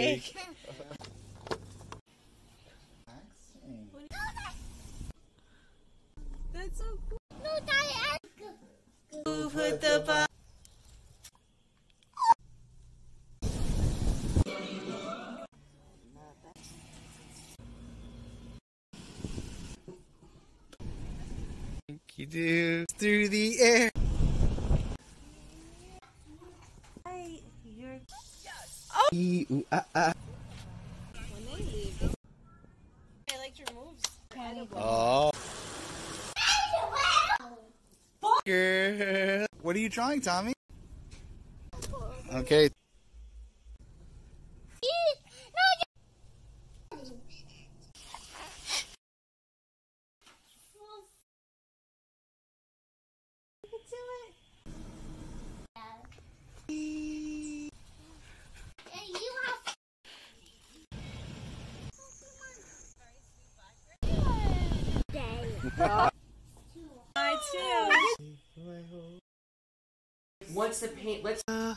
Cake. That's so cool. No, Daddy. Put the box. You do through the air. Ooh, ah, ah. I your moves. Oh. Girl. What are you trying, Tommy? Okay. I too. What's the paint? Let's. Uh,